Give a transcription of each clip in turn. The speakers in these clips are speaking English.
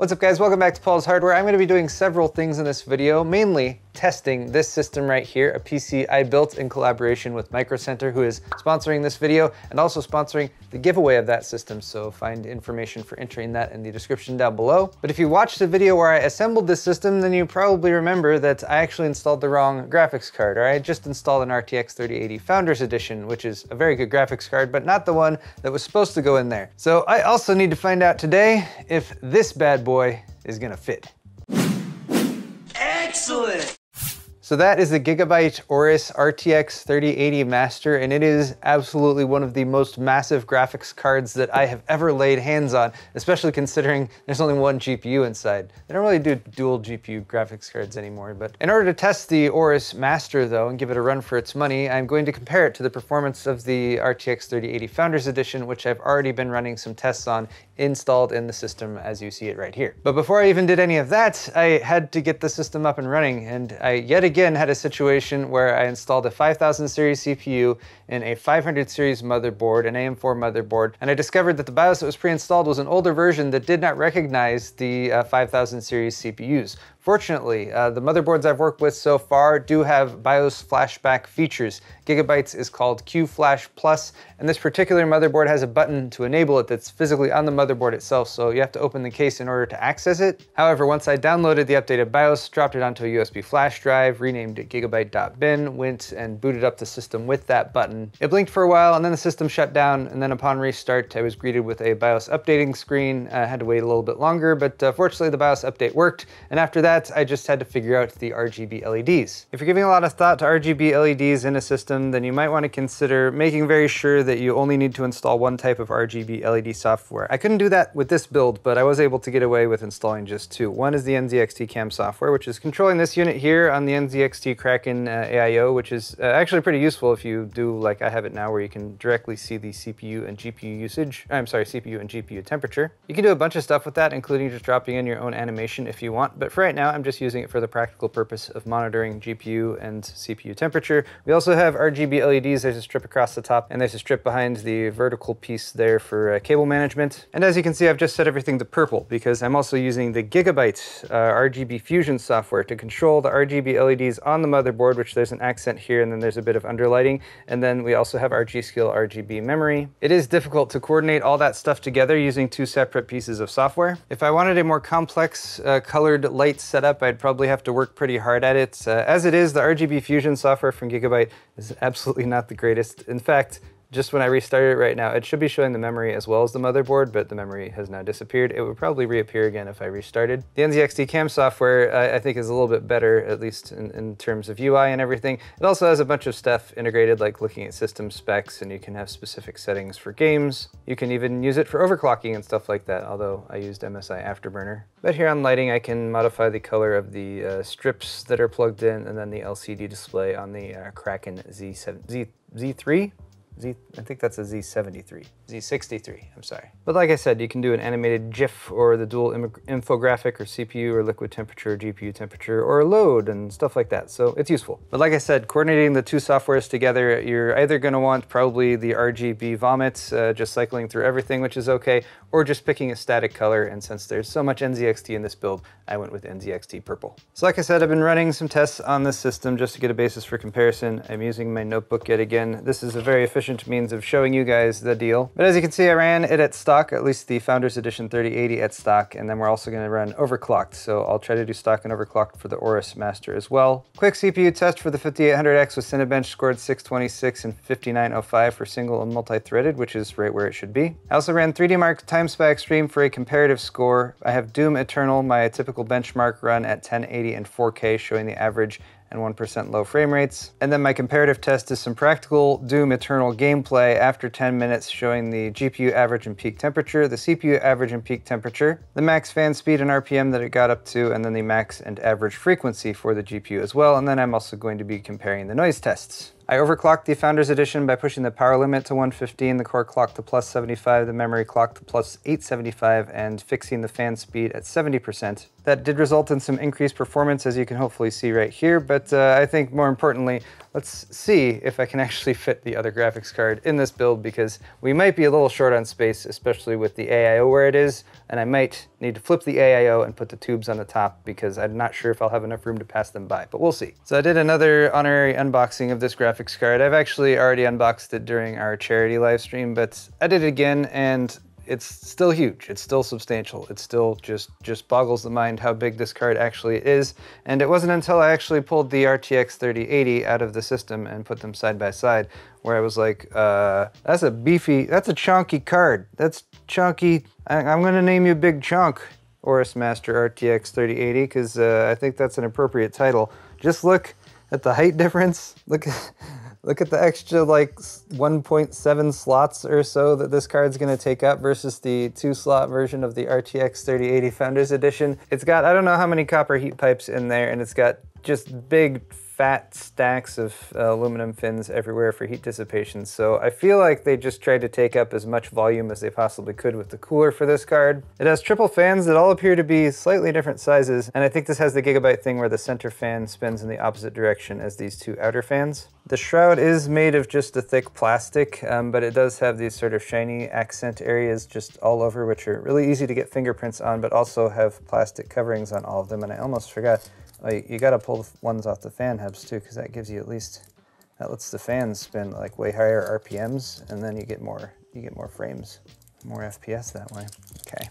What's up guys, welcome back to Paul's Hardware. I'm gonna be doing several things in this video, mainly testing this system right here, a PC I built in collaboration with Micro Center, who is sponsoring this video and also sponsoring the giveaway of that system. So find information for entering that in the description down below. But if you watched the video where I assembled this system, then you probably remember that I actually installed the wrong graphics card, or I just installed an RTX 3080 Founders Edition, which is a very good graphics card, but not the one that was supposed to go in there. So I also need to find out today if this bad boy is gonna fit. Excellent! So that is the Gigabyte Aorus RTX 3080 Master, and it is absolutely one of the most massive graphics cards that I have ever laid hands on, especially considering there's only one GPU inside. They don't really do dual GPU graphics cards anymore, but in order to test the Aorus Master though, and give it a run for its money, I'm going to compare it to the performance of the RTX 3080 Founders Edition, which I've already been running some tests on installed in the system as you see it right here. But before I even did any of that, I had to get the system up and running, and I yet again had a situation where I installed a 5000 series CPU in a 500 series motherboard, an AM4 motherboard, and I discovered that the BIOS that was pre-installed was an older version that did not recognize the uh, 5000 series CPUs. Fortunately, uh, the motherboards I've worked with so far do have BIOS flashback features. Gigabyte's is called QFlash Plus, and this particular motherboard has a button to enable it that's physically on the motherboard itself, so you have to open the case in order to access it. However, once I downloaded the updated BIOS, dropped it onto a USB flash drive, renamed it gigabyte.bin, went and booted up the system with that button. It blinked for a while, and then the system shut down, and then upon restart, I was greeted with a BIOS updating screen. I had to wait a little bit longer, but uh, fortunately the BIOS update worked, and after that, that, I just had to figure out the RGB LEDs. If you're giving a lot of thought to RGB LEDs in a system, then you might want to consider making very sure that you only need to install one type of RGB LED software. I couldn't do that with this build, but I was able to get away with installing just two. One is the NZXT CAM software, which is controlling this unit here on the NZXT Kraken uh, AIO, which is uh, actually pretty useful if you do like I have it now, where you can directly see the CPU and GPU usage. I'm sorry, CPU and GPU temperature. You can do a bunch of stuff with that, including just dropping in your own animation if you want, but for right now, now I'm just using it for the practical purpose of monitoring GPU and CPU temperature. We also have RGB LEDs. There's a strip across the top and there's a strip behind the vertical piece there for uh, cable management. And as you can see, I've just set everything to purple because I'm also using the Gigabyte uh, RGB Fusion software to control the RGB LEDs on the motherboard, which there's an accent here and then there's a bit of underlighting. And then we also have our G.Skill RGB memory. It is difficult to coordinate all that stuff together using two separate pieces of software. If I wanted a more complex uh, colored light setup, I'd probably have to work pretty hard at it. Uh, as it is, the RGB Fusion software from Gigabyte is absolutely not the greatest. In fact, just when I restarted it right now, it should be showing the memory as well as the motherboard, but the memory has now disappeared. It would probably reappear again if I restarted. The NZXT CAM software, I, I think is a little bit better, at least in, in, terms of UI and everything. It also has a bunch of stuff integrated, like looking at system specs, and you can have specific settings for games. You can even use it for overclocking and stuff like that, although I used MSI Afterburner. But here on lighting, I can modify the color of the uh, strips that are plugged in, and then the LCD display on the uh, Kraken Z7, Z, Z3? Z, I think that's a Z73, Z63, I'm sorry. But like I said, you can do an animated GIF or the dual infographic or CPU or liquid temperature, or GPU temperature, or load and stuff like that. So it's useful. But like I said, coordinating the two softwares together, you're either gonna want probably the RGB vomits, uh, just cycling through everything, which is okay, or just picking a static color. And since there's so much NZXT in this build, I went with NZXT purple. So like I said, I've been running some tests on this system just to get a basis for comparison. I'm using my notebook yet again. This is a very efficient efficient means of showing you guys the deal. But as you can see, I ran it at stock, at least the Founders Edition 3080 at stock, and then we're also gonna run overclocked. So I'll try to do stock and overclocked for the Aorus Master as well. Quick CPU test for the 5800X with Cinebench scored 626 and 5905 for single and multi-threaded, which is right where it should be. I also ran 3D Mark TimeSpy Extreme for a comparative score. I have Doom Eternal, my typical benchmark run at 1080 and 4K, showing the average and 1% low frame rates. And then my comparative test is some practical Doom Eternal gameplay after 10 minutes showing the GPU average and peak temperature, the CPU average and peak temperature, the max fan speed and RPM that it got up to, and then the max and average frequency for the GPU as well. And then I'm also going to be comparing the noise tests. I overclocked the Founders Edition by pushing the power limit to 115, the core clock to plus 75, the memory clock to plus 875, and fixing the fan speed at 70%. That did result in some increased performance, as you can hopefully see right here, but uh, I think more importantly, let's see if I can actually fit the other graphics card in this build, because we might be a little short on space, especially with the AIO where it is, and I might need to flip the AIO and put the tubes on the top because I'm not sure if I'll have enough room to pass them by, but we'll see. So I did another honorary unboxing of this graphics card. I've actually already unboxed it during our charity live stream, but I did it again and it's still huge. It's still substantial. It still just just boggles the mind how big this card actually is. And it wasn't until I actually pulled the RTX 3080 out of the system and put them side by side where I was like, uh, that's a beefy, that's a chunky card. That's chunky. I, am gonna name you Big Chunk, Aorus Master RTX 3080, because uh, I think that's an appropriate title. Just look at the height difference. Look Look at the extra like 1.7 slots or so that this card's gonna take up versus the two slot version of the RTX 3080 Founders Edition. It's got, I don't know how many copper heat pipes in there and it's got just big fat stacks of uh, aluminum fins everywhere for heat dissipation. So I feel like they just tried to take up as much volume as they possibly could with the cooler for this card. It has triple fans that all appear to be slightly different sizes, and I think this has the Gigabyte thing where the center fan spins in the opposite direction as these two outer fans. The shroud is made of just a thick plastic, um, but it does have these sort of shiny accent areas just all over, which are really easy to get fingerprints on, but also have plastic coverings on all of them. And I almost forgot, like, you gotta pull the ones off the fan hubs too, because that gives you at least, that lets the fans spin like way higher RPMs, and then you get more, you get more frames, more FPS that way. Okay.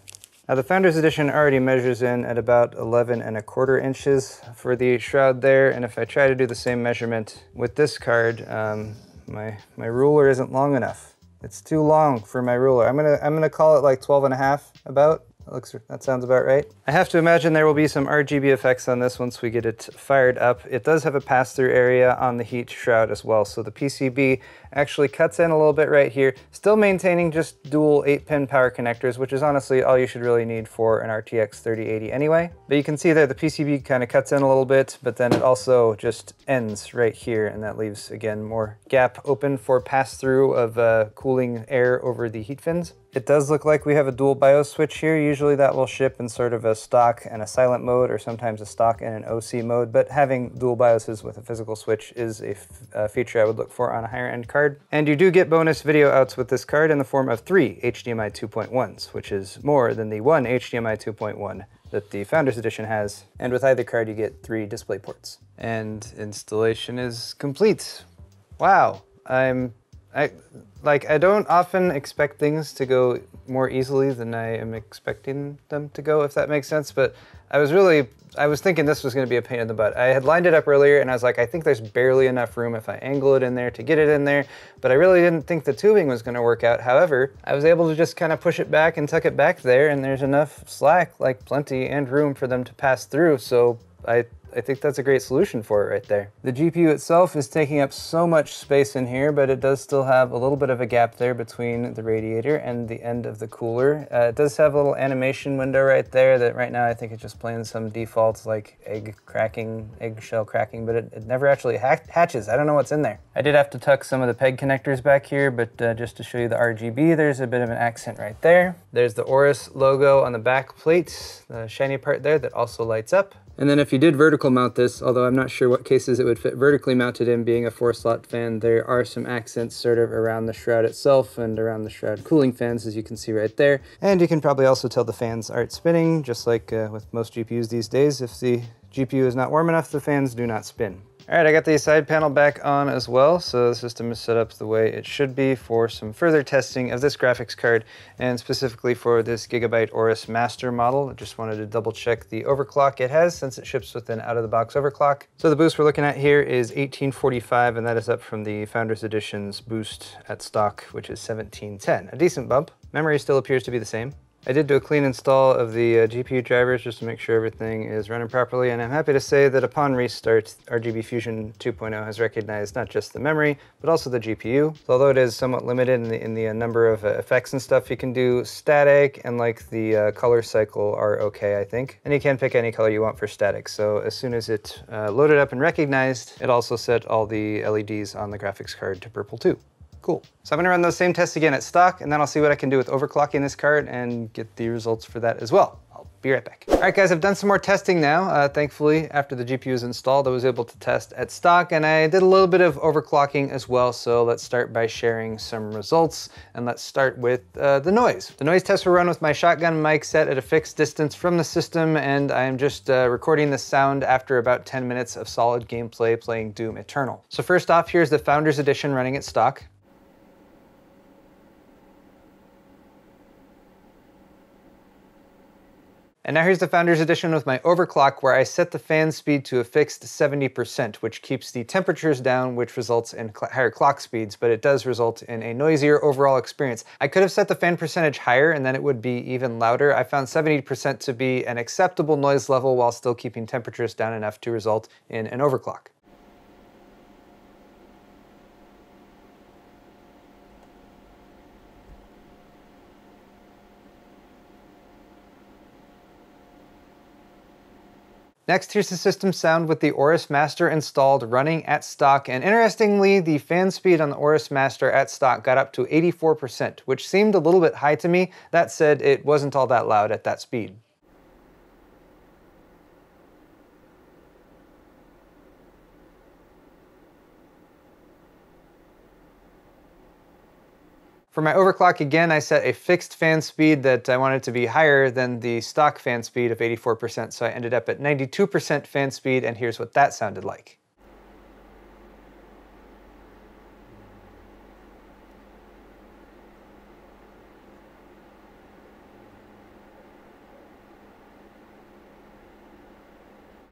Now the Founders Edition already measures in at about 11 and a quarter inches for the shroud there, and if I try to do the same measurement with this card, um, my, my ruler isn't long enough. It's too long for my ruler. I'm gonna, I'm gonna call it like 12 and a half about. That looks, that sounds about right. I have to imagine there will be some RGB effects on this once we get it fired up. It does have a pass-through area on the heat shroud as well, so the PCB actually cuts in a little bit right here, still maintaining just dual 8-pin power connectors, which is honestly all you should really need for an RTX 3080 anyway. But you can see there the PCB kind of cuts in a little bit, but then it also just ends right here, and that leaves, again, more gap open for pass-through of uh, cooling air over the heat fins. It does look like we have a dual BIOS switch here. Usually that will ship in sort of a stock and a silent mode or sometimes a stock and an OC mode, but having dual BIOSes with a physical switch is a, feature I would look for on a higher end card. And you do get bonus video outs with this card in the form of three HDMI 2.1s, which is more than the one HDMI 2.1 that the Founders Edition has. And with either card you get three display ports. And installation is complete. Wow, I'm I like I don't often expect things to go more easily than I am expecting them to go, if that makes sense. But I was really I was thinking this was going to be a pain in the butt. I had lined it up earlier and I was like, I think there's barely enough room if I angle it in there to get it in there. But I really didn't think the tubing was going to work out. However, I was able to just kind of push it back and tuck it back there and there's enough slack, like plenty, and room for them to pass through. So I I think that's a great solution for it right there. The GPU itself is taking up so much space in here, but it does still have a little bit of a gap there between the radiator and the end of the cooler. Uh, it does have a little animation window right there that right now I think it's just playing some defaults like egg cracking, eggshell cracking, but it, it never actually ha hatches. I don't know what's in there. I did have to tuck some of the PEG connectors back here, but uh, just to show you the RGB, there's a bit of an accent right there. There's the Aorus logo on the back plate, the shiny part there that also lights up. And then if you did vertical mount this, although I'm not sure what cases it would fit vertically mounted in being a four slot fan, there are some accents sort of around the shroud itself and around the shroud cooling fans as you can see right there. And you can probably also tell the fans aren't spinning, just like uh, with most GPUs these days. If the GPU is not warm enough, the fans do not spin. All right, I got the side panel back on as well, so the system is set up the way it should be for some further testing of this graphics card, and specifically for this Gigabyte Aorus Master model. I just wanted to double check the overclock it has since it ships with an out-of-the-box overclock. So the boost we're looking at here is 1845, and that is up from the Founders Edition's boost at stock, which is 1710. A decent bump. Memory still appears to be the same. I did do a clean install of the uh, GPU drivers just to make sure everything is running properly, and I'm happy to say that upon restart, RGB Fusion 2.0 has recognized not just the memory, but also the GPU. So although it is somewhat limited in the, in the uh, number of uh, effects and stuff you can do, static and like the uh, color cycle are okay, I think. And you can pick any color you want for static, so as soon as it uh, loaded up and recognized, it also set all the LEDs on the graphics card to purple too. Cool. So I'm gonna run those same tests again at stock, and then I'll see what I can do with overclocking this card and get the results for that as well. I'll be right back. All right, guys, I've done some more testing now. Uh, thankfully, after the GPU is installed, I was able to test at stock, and I did a little bit of overclocking as well. So let's start by sharing some results, and let's start with uh, the noise. The noise tests were run with my shotgun mic set at a fixed distance from the system, and I am just uh, recording the sound after about 10 minutes of solid gameplay playing Doom Eternal. So first off, here's the Founders Edition running at stock. And now here's the Founders Edition with my overclock where I set the fan speed to a fixed 70%, which keeps the temperatures down, which results in cl higher clock speeds, but it does result in a noisier overall experience. I could have set the fan percentage higher and then it would be even louder. I found 70% to be an acceptable noise level while still keeping temperatures down enough to result in an overclock. Next, here's the system sound with the Aorus Master installed running at stock. And interestingly, the fan speed on the Aorus Master at stock got up to 84%, which seemed a little bit high to me. That said, it wasn't all that loud at that speed. For my overclock, again, I set a fixed fan speed that I wanted to be higher than the stock fan speed of 84%, so I ended up at 92% fan speed, and here's what that sounded like.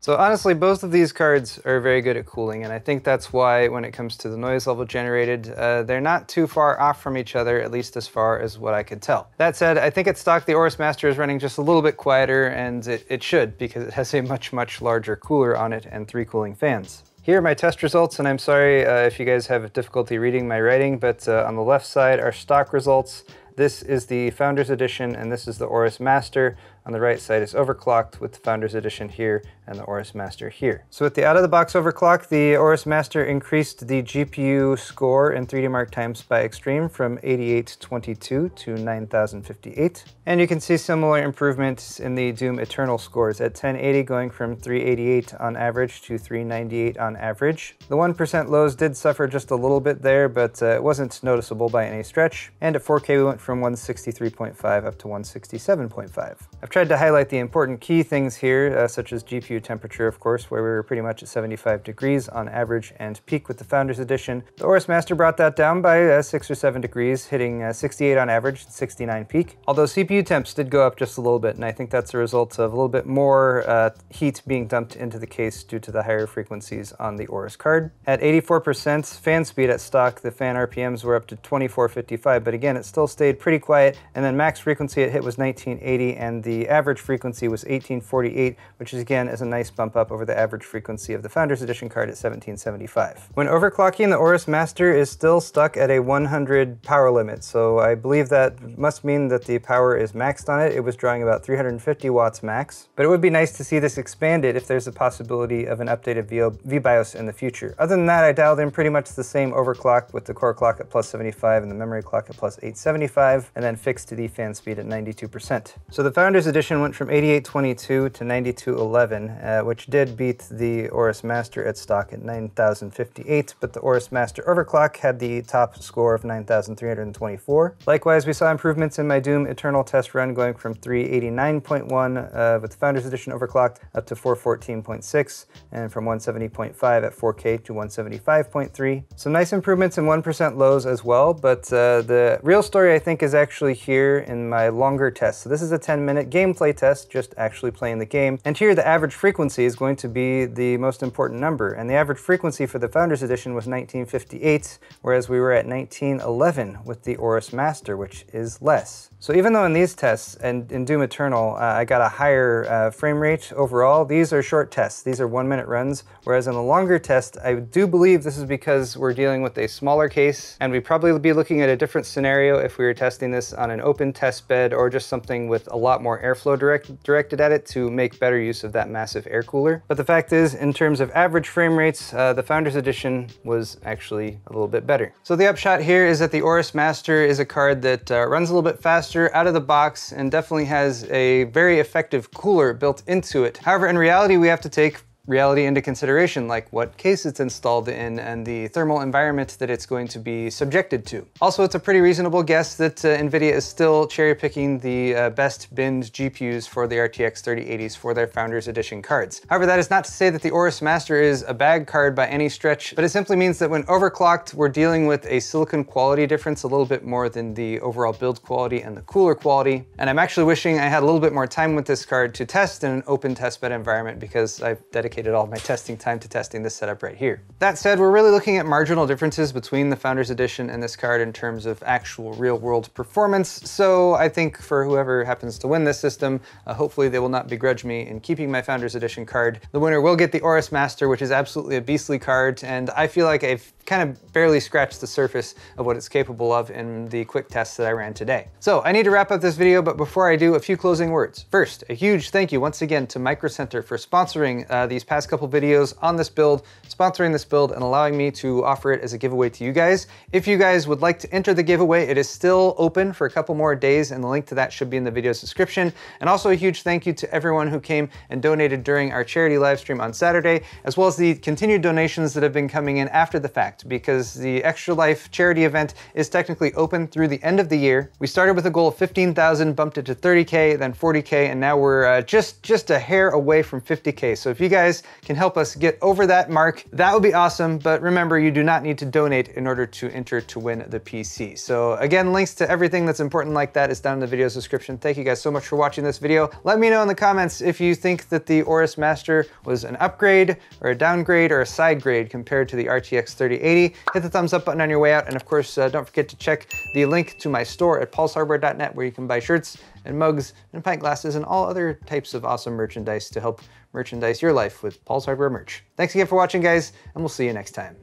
So honestly, both of these cards are very good at cooling, and I think that's why when it comes to the noise level generated, uh, they're not too far off from each other, at least as far as what I could tell. That said, I think at stock the Aorus Master is running just a little bit quieter, and it, it should, because it has a much, much larger cooler on it and three cooling fans. Here are my test results, and I'm sorry uh, if you guys have difficulty reading my writing, but uh, on the left side are stock results. This is the Founders Edition, and this is the Aorus Master. On the right side is overclocked with the Founders Edition here and the Aorus Master here. So with the out-of-the-box overclock, the Aorus Master increased the GPU score in 3D Mark TimeSpy Extreme from 8822 to 9058. And you can see similar improvements in the Doom Eternal scores at 1080 going from 388 on average to 398 on average. The 1% lows did suffer just a little bit there, but uh, it wasn't noticeable by any stretch. And at 4K we went from 163.5 up to 167.5. I've tried to highlight the important key things here, uh, such as GPU temperature, of course, where we were pretty much at 75 degrees on average and peak with the Founders Edition. The Aorus Master brought that down by uh, 6 or 7 degrees, hitting uh, 68 on average, 69 peak. Although CPU temps did go up just a little bit, and I think that's a result of a little bit more uh, heat being dumped into the case due to the higher frequencies on the Aorus card. At 84% fan speed at stock, the fan RPMs were up to 2455, but again, it still stayed pretty quiet, and then max frequency it hit was 1980, and the average frequency was 1848, which is again is a nice bump up over the average frequency of the Founders Edition card at 1775. When overclocking, the Aorus Master is still stuck at a 100 power limit, so I believe that must mean that the power is maxed on it. It was drawing about 350 watts max, but it would be nice to see this expanded if there's a possibility of an updated VBIOS in the future. Other than that, I dialed in pretty much the same overclock with the core clock at plus 75 and the memory clock at plus 875, and then fixed to the fan speed at 92%. So the Founders Edition went from 8822 to 9211, uh, which did beat the Aorus Master at stock at 9058, but the Aorus Master Overclock had the top score of 9324. Likewise, we saw improvements in my Doom Eternal test run going from 389.1 uh, with the Founders Edition overclocked up to 414.6, and from 170.5 at 4K to 175.3. Some nice improvements in 1% lows as well, but uh, the real story I think is actually here in my longer test. So this is a 10 minute game gameplay test, just actually playing the game. And here the average frequency is going to be the most important number. And the average frequency for the Founders Edition was 1958, whereas we were at 1911 with the Aorus Master, which is less. So even though in these tests and in Doom Eternal, uh, I got a higher uh, frame rate overall, these are short tests. These are one minute runs, whereas in the longer test, I do believe this is because we're dealing with a smaller case, and we'd probably be looking at a different scenario if we were testing this on an open test bed or just something with a lot more airflow direct, directed at it to make better use of that massive air cooler. But the fact is, in terms of average frame rates, uh, the Founders Edition was actually a little bit better. So the upshot here is that the Aorus Master is a card that uh, runs a little bit faster Master out of the box and definitely has a very effective cooler built into it. However, in reality, we have to take reality into consideration, like what case it's installed in and the thermal environment that it's going to be subjected to. Also, it's a pretty reasonable guess that uh, NVIDIA is still cherry picking the uh, best binned GPUs for the RTX 3080s for their Founders Edition cards. However, that is not to say that the Aorus Master is a bad card by any stretch, but it simply means that when overclocked, we're dealing with a silicon quality difference a little bit more than the overall build quality and the cooler quality. And I'm actually wishing I had a little bit more time with this card to test in an open testbed environment because I've dedicated dedicated all my testing time to testing this setup right here. That said, we're really looking at marginal differences between the Founders Edition and this card in terms of actual real world performance. So I think for whoever happens to win this system, uh, hopefully they will not begrudge me in keeping my Founders Edition card. The winner will get the Aorus Master, which is absolutely a beastly card. And I feel like I've kind of barely scratched the surface of what it's capable of in the quick tests that I ran today. So I need to wrap up this video, but before I do, a few closing words. First, a huge thank you once again to Micro Center for sponsoring uh, these past couple videos on this build, sponsoring this build and allowing me to offer it as a giveaway to you guys. If you guys would like to enter the giveaway, it is still open for a couple more days and the link to that should be in the video's description. And also a huge thank you to everyone who came and donated during our charity live stream on Saturday, as well as the continued donations that have been coming in after the fact because the Extra Life charity event is technically open through the end of the year. We started with a goal of 15,000, bumped it to 30K, then 40K, and now we're uh, just, just a hair away from 50K. So if you guys can help us get over that mark, that would be awesome. But remember, you do not need to donate in order to enter to win the PC. So again, links to everything that's important like that is down in the video's description. Thank you guys so much for watching this video. Let me know in the comments if you think that the Aorus Master was an upgrade or a downgrade or a side grade compared to the RTX 3080 hit the thumbs up button on your way out. And of course, uh, don't forget to check the link to my store at paulshardware.net where you can buy shirts and mugs and pint glasses and all other types of awesome merchandise to help merchandise your life with Paul's Hardware merch. Thanks again for watching, guys, and we'll see you next time.